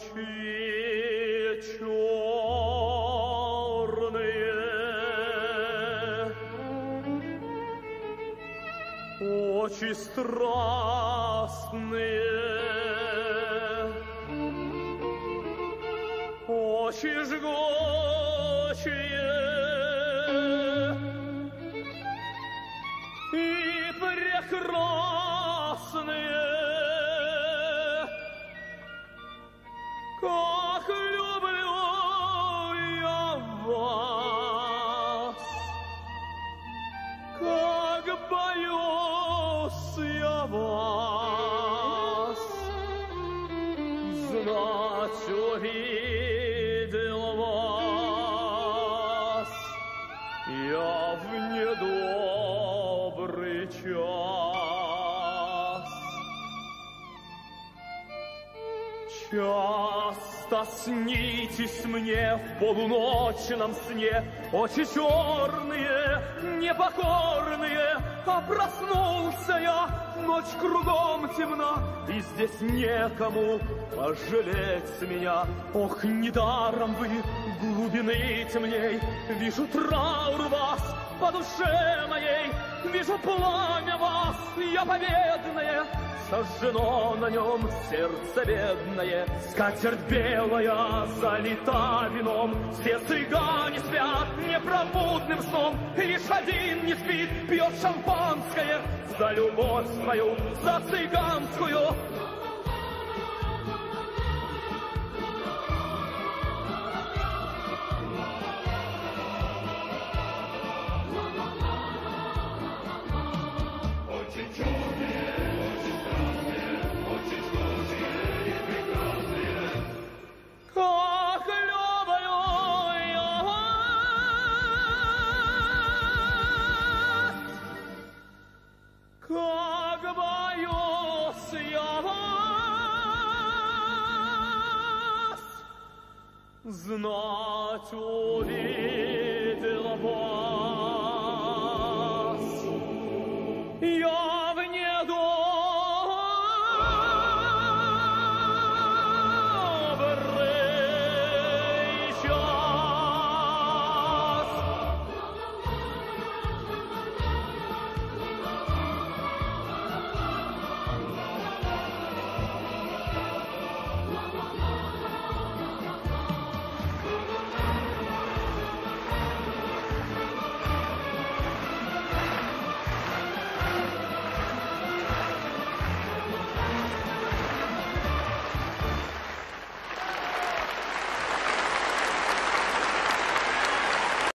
ночи черные, очи страстные, очи жгучие и прекрасные. Как боюсь я вас, знать увидел вас Часто снитесь мне в полуночном сне. Очи черные, непокорные, А проснулся я, ночь кругом темна, И здесь некому пожалеть меня. Ох, недаром вы глубины темней, Вижу траур вас по душе моей, Вижу пламя вас, я победная, Сожжено на нем сердце бедное, Скатерть белая залита вином, Все цыгане спят непробудным сном, Лишь один не спит, пьет шампанское За любовь свою, за цыганскую. Знать увидел вас. Я